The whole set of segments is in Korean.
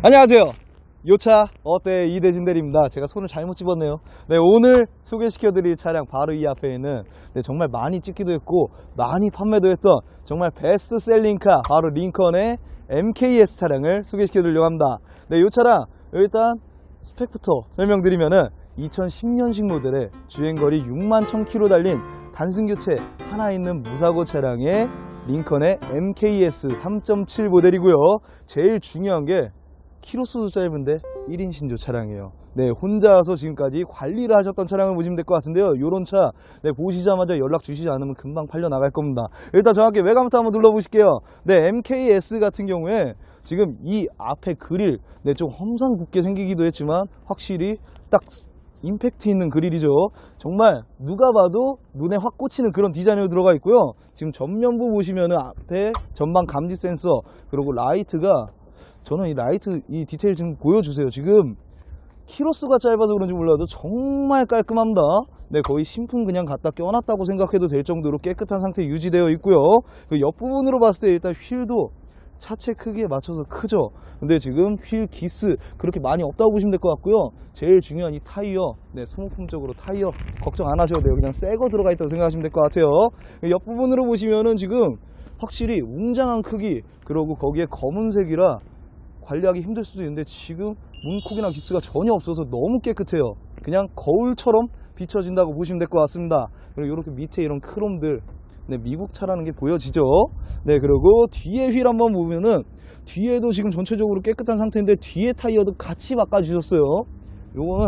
안녕하세요. 요차 어때 이대진 대리입니다. 제가 손을 잘못 집었네요. 네 오늘 소개시켜 드릴 차량 바로 이 앞에 있는 네, 정말 많이 찍기도 했고 많이 판매도 했던 정말 베스트셀링카 바로 링컨의 MKS 차량을 소개시켜 드리려고 합니다. 네이 차량 일단 스펙부터 설명드리면은 2010년식 모델의 주행거리 6만 1000km 달린 단순 교체 하나 있는 무사고 차량의 링컨의 MKS 3.7 모델이고요. 제일 중요한 게 키로수 도 짧은데 1인 신조 차량이에요. 네, 혼자서 지금까지 관리를 하셨던 차량을 보시면 될 것 같은데요. 요런 차, 네, 보시자마자 연락 주시지 않으면 금방 팔려 나갈 겁니다. 일단 정확히 외관부터 한번 둘러보실게요. 네, MKS 같은 경우에 지금 이 앞에 그릴, 네, 좀 험상궂게 생기기도 했지만 확실히 딱 임팩트 있는 그릴이죠. 정말 누가 봐도 눈에 확 꽂히는 그런 디자인으로 들어가 있고요. 지금 전면부 보시면 은 앞에 전방 감지 센서 그리고 라이트가 저는 이 라이트 이 디테일 좀 보여주세요. 지금 키로수가 짧아서 그런지 몰라도 정말 깔끔합니다. 네, 거의 신품 그냥 갖다 껴놨다고 생각해도 될 정도로 깨끗한 상태 유지되어 있고요. 그 옆부분으로 봤을 때 일단 휠도 차체 크기에 맞춰서 크죠. 근데 지금 휠 기스 그렇게 많이 없다고 보시면 될 것 같고요. 제일 중요한 이 타이어, 네, 소모품적으로 타이어 걱정 안 하셔도 돼요. 그냥 새 거 들어가 있다고 생각하시면 될 것 같아요. 옆부분으로 보시면은 지금 확실히 웅장한 크기, 그리고 거기에 검은색이라 관리하기 힘들 수도 있는데 지금 문콕이나 기스가 전혀 없어서 너무 깨끗해요. 그냥 거울처럼 비춰진다고 보시면 될 것 같습니다. 그리고 이렇게 밑에 이런 크롬들 네, 미국 차라는 게 보여지죠. 네, 그리고 뒤에 휠 한번 보면은 뒤에도 지금 전체적으로 깨끗한 상태인데 뒤에 타이어도 같이 바꿔주셨어요. 요거는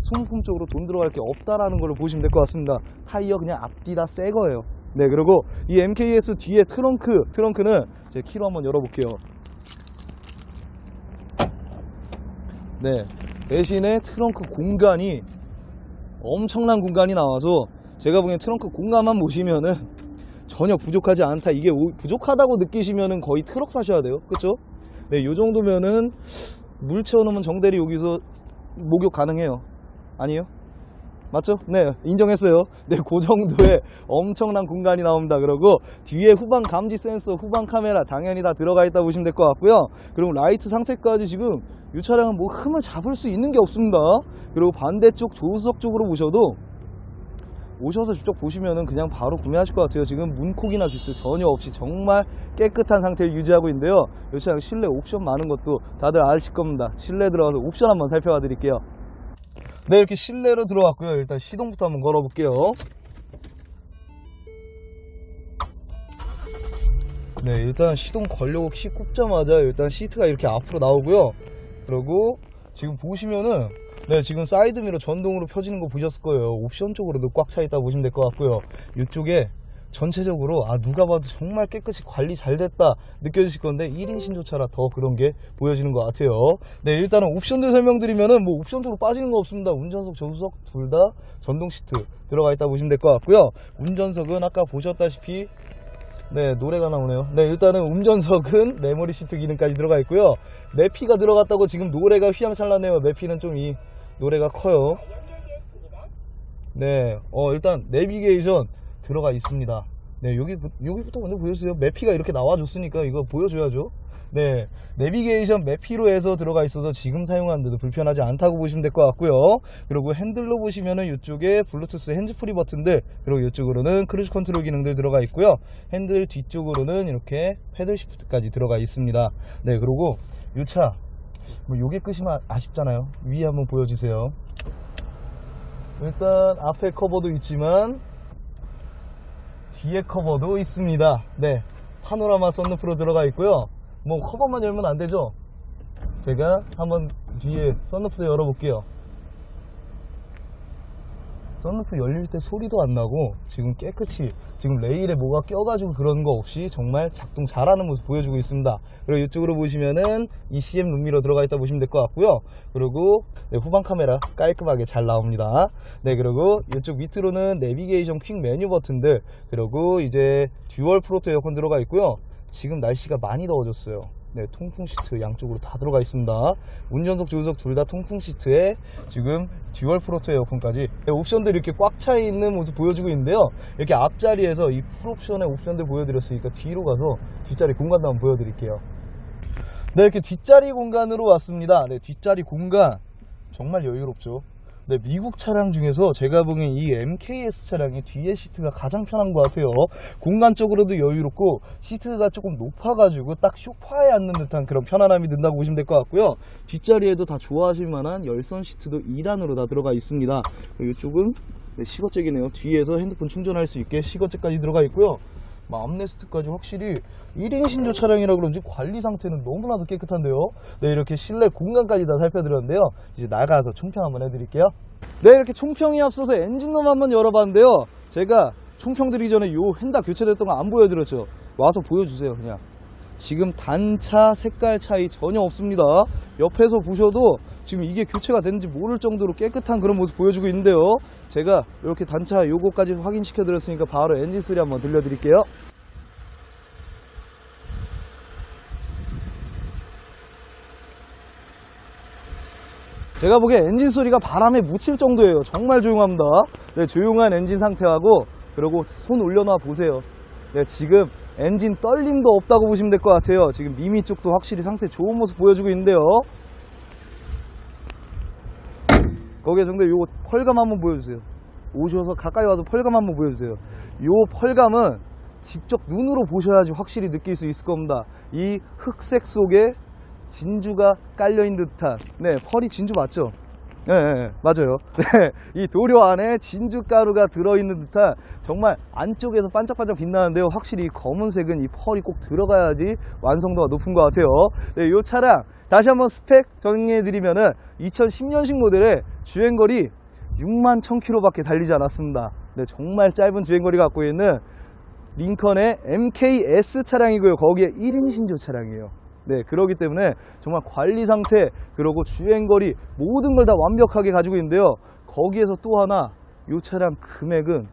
소모품 쪽으로 돈 들어갈 게 없다라는 걸 보시면 될 것 같습니다. 타이어 그냥 앞뒤 다 새 거예요. 네, 그리고 이 MKS 뒤에 트렁크, 트렁크는 제 키로 한번 열어볼게요. 네, 대신에 트렁크 공간이 엄청난 공간이 나와서 제가 보기엔 트렁크 공간만 보시면은 전혀 부족하지 않다. 이게 오- 부족하다고 느끼시면은 거의 트럭 사셔야 돼요. 그쵸? 네, 요 정도면은 물 채워놓으면 정대리 여기서 목욕 가능해요. 아니요? 맞죠? 네, 인정했어요. 네, 그 정도의 엄청난 공간이 나옵니다. 그리고 뒤에 후방 감지 센서, 후방 카메라 당연히 다 들어가 있다 보시면 될 것 같고요. 그리고 라이트 상태까지 지금 이 차량은 뭐 흠을 잡을 수 있는 게 없습니다. 그리고 반대쪽 조수석 쪽으로 보셔도 오셔서 직접 보시면은 그냥 바로 구매하실 것 같아요. 지금 문콕이나 기스 전혀 없이 정말 깨끗한 상태를 유지하고 있는데요. 이 차량 실내 옵션 많은 것도 다들 아실 겁니다. 실내 들어가서 옵션 한번 살펴봐 드릴게요. 네, 이렇게 실내로 들어왔고요. 일단 시동부터 한번 걸어볼게요. 네, 일단 시동 걸려고 키 꼽자마자 일단 시트가 이렇게 앞으로 나오고요. 그리고 지금 보시면은 네, 지금 사이드미러 전동으로 펴지는 거 보셨을 거예요. 옵션 쪽으로도 꽉 차 있다 보시면 될 것 같고요. 이쪽에 전체적으로 아 누가 봐도 정말 깨끗이 관리 잘 됐다 느껴지실 건데 1인 신조차라 더 그런 게 보여지는 것 같아요. 네, 일단은 옵션들 설명드리면은 뭐 옵션적으로 빠지는 거 없습니다. 운전석, 조수석 둘 다 전동 시트 들어가 있다 보시면 될 것 같고요. 운전석은 아까 보셨다시피 네, 노래가 나오네요. 네, 일단은 운전석은 메모리 시트 기능까지 들어가 있고요. 매피가 들어갔다고 지금 노래가 휘황찬란해요. 매피는 좀 이 노래가 커요. 네, 어, 일단 내비게이션 들어가 있습니다. 네, 여기, 여기부터 먼저 보여주세요. 맵피가 이렇게 나와줬으니까 이거 보여줘야죠. 네, 내비게이션 맵피로 해서 들어가 있어서 지금 사용하는데도 불편하지 않다고 보시면 될 것 같고요. 그리고 핸들로 보시면은 이쪽에 블루투스 핸즈프리 버튼들, 그리고 이쪽으로는 크루즈 컨트롤 기능들 들어가 있고요. 핸들 뒤쪽으로는 이렇게 패들 시프트까지 들어가 있습니다. 네, 그리고 이 차, 뭐 요게 끝이면 아쉽잖아요. 위에 한번 보여주세요. 일단 앞에 커버도 있지만 뒤에 커버도 있습니다. 네, 파노라마 썬루프로 들어가 있고요. 뭐 커버만 열면 안 되죠? 제가 한번 뒤에 썬루프도 열어볼게요. 썬루프 열릴 때 소리도 안 나고 지금 깨끗이 지금 레일에 뭐가 껴가지고 그런 거 없이 정말 작동 잘하는 모습 보여주고 있습니다. 그리고 이쪽으로 보시면은 ECM 룸미러 들어가 있다 보시면 될 것 같고요. 그리고 네, 후방 카메라 깔끔하게 잘 나옵니다. 네 그리고 이쪽 밑으로는 내비게이션 퀵 메뉴 버튼들 그리고 이제 듀얼 풀오토 에어컨 들어가 있고요. 지금 날씨가 많이 더워졌어요. 네, 통풍 시트 양쪽으로 다 들어가 있습니다. 운전석, 조수석 둘 다 통풍 시트에 지금 듀얼 풀오토 에어컨까지 네, 옵션들이 이렇게 꽉 차 있는 모습 보여주고 있는데요. 이렇게 앞자리에서 이 풀옵션의 옵션들 보여드렸으니까 뒤로 가서 뒷자리 공간도 한번 보여드릴게요. 네, 이렇게 뒷자리 공간으로 왔습니다. 네, 뒷자리 공간 정말 여유롭죠. 네, 미국 차량 중에서 제가 보기엔 이 MKS 차량의 뒤에 시트가 가장 편한 것 같아요. 공간적으로도 여유롭고 시트가 조금 높아가지고 딱 쇼파에 앉는 듯한 그런 편안함이 든다고 보시면 될 것 같고요. 뒷자리에도 다 좋아하실 만한 열선 시트도 2단으로 다 들어가 있습니다. 이쪽은 네, 시거잭이네요. 뒤에서 핸드폰 충전할 수 있게 시거잭까지 들어가 있고요. 뭐 암레스트까지 확실히 1인 신조 차량이라 그런지 관리 상태는 너무나도 깨끗한데요. 네, 이렇게 실내 공간까지 다 살펴드렸는데요. 이제 나가서 총평 한번 해드릴게요. 네, 이렇게 총평이 앞서서 엔진룸 한번 열어봤는데요. 제가 총평 드리기 전에 요 휀다 교체됐던 거 안 보여드렸죠. 와서 보여주세요, 그냥. 지금 단차 색깔 차이 전혀 없습니다. 옆에서 보셔도 지금 이게 교체가 됐는지 모를 정도로 깨끗한 그런 모습 보여주고 있는데요. 제가 이렇게 단차 요거까지 확인시켜 드렸으니까 바로 엔진 소리 한번 들려드릴게요. 제가 보기에 엔진 소리가 바람에 묻힐 정도예요. 정말 조용합니다. 네, 조용한 엔진 상태하고 그리고 손 올려놔 보세요. 네, 지금 엔진 떨림도 없다고 보시면 될 것 같아요. 지금 미미 쪽도 확실히 상태 좋은 모습 보여주고 있는데요. 거기에 정도 요거 펄감 한번 보여주세요. 오셔서 가까이 와서 펄감 한번 보여주세요. 요 펄감은 직접 눈으로 보셔야지 확실히 느낄 수 있을 겁니다. 이 흑색 속에 진주가 깔려있는 듯한 네 펄이 진주 맞죠? 네, 네, 맞아요. 네, 이 도료 안에 진주 가루가 들어있는 듯한 정말 안쪽에서 반짝반짝 빛나는데요. 확실히 이 검은색은 이 펄이 꼭 들어가야지 완성도가 높은 것 같아요. 네, 이 차량 다시 한번 스펙 정리해드리면은 2010년식 모델의 주행거리 6만 1000km밖에 달리지 않았습니다. 네, 정말 짧은 주행거리 갖고 있는 링컨의 MKS 차량이고요. 거기에 1인 신조 차량이에요. 네, 그러기 때문에 정말 관리 상태, 그리고 주행 거리 모든 걸 다 완벽하게 가지고 있는데요. 거기에서 또 하나 이 차량 금액은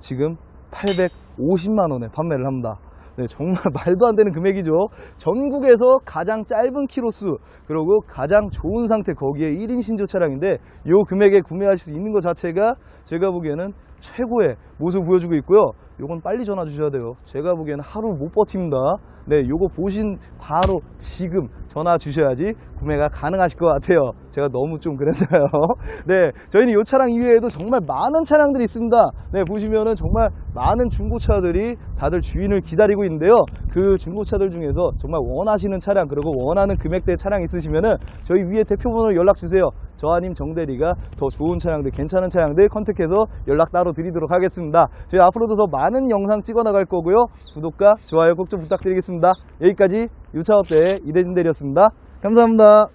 지금 850만 원에 판매를 합니다. 네, 정말 말도 안 되는 금액이죠. 전국에서 가장 짧은 키로수, 그리고 가장 좋은 상태, 거기에 1인 신조 차량인데, 이 금액에 구매하실 수 있는 것 자체가 제가 보기에는 최고의 모습 보여주고 있고요. 요건 빨리 전화 주셔야 돼요. 제가 보기에는 하루 못 버팁니다. 네, 요거 보신 바로 지금 전화 주셔야지 구매가 가능하실 것 같아요. 제가 너무 좀 그랬나요? 네, 저희는 이 차량 이외에도 정말 많은 차량들이 있습니다. 네, 보시면은 정말 많은 중고차들이 다들 주인을 기다리고 있는데요. 그 중고차들 중에서 정말 원하시는 차량 그리고 원하는 금액대 차량 있으시면은 저희 위에 대표번호 연락 주세요. 저 아님 정대리가 더 좋은 차량들, 괜찮은 차량들 컨택해서 연락 따로 드리도록 하겠습니다. 저희 앞으로도 더 많은 영상 찍어 나갈 거고요. 구독과 좋아요 꼭 좀 부탁드리겠습니다. 여기까지 유차업대의 이대진 대리였습니다. 감사합니다.